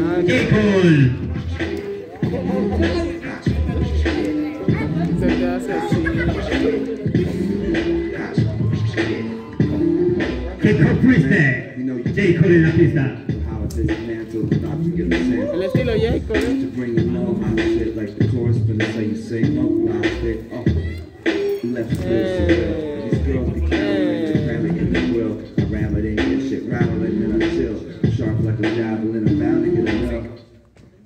Ah, Yeikol. se te hace así. Yeikol Freestyle. Yeikol en la pista. Politics, mantle, stop to get a sense. El estilo Jacob, ¿eh? bring them all my shit like the chorus finna say you say no lie stick left foot shit These girls be cramming cramming in the grill I ram it in get shit rattling and I chill Sharp like a javelin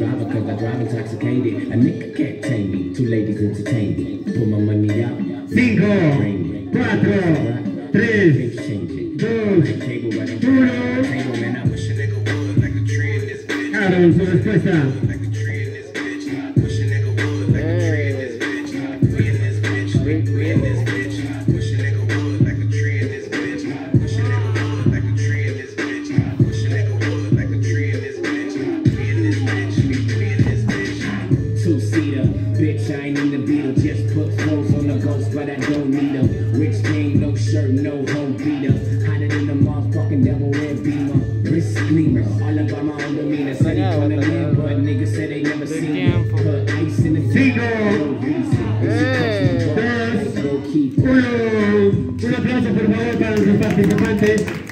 driver, cause I drive intoxicated. A nigga can't tame me, two ladies entertain me. Put my money out. Cinco, cuatro, tres, Things change it. dos, Cable right up uno. table, man, I bitch. Two seater, bitch. I ain't in the beetle. Just put clothes on the ghost, but I don't need them. Rich game, no shirt, no home beater. Hotter than the motherfucking devil red beamer. Wrist gleamer, all about my own demeanor. Said he gonna win, but niggas said they never seen me. Put ice in the Cinco, dos, Go keep uno. Un aplauso por favor para nuestros participantes.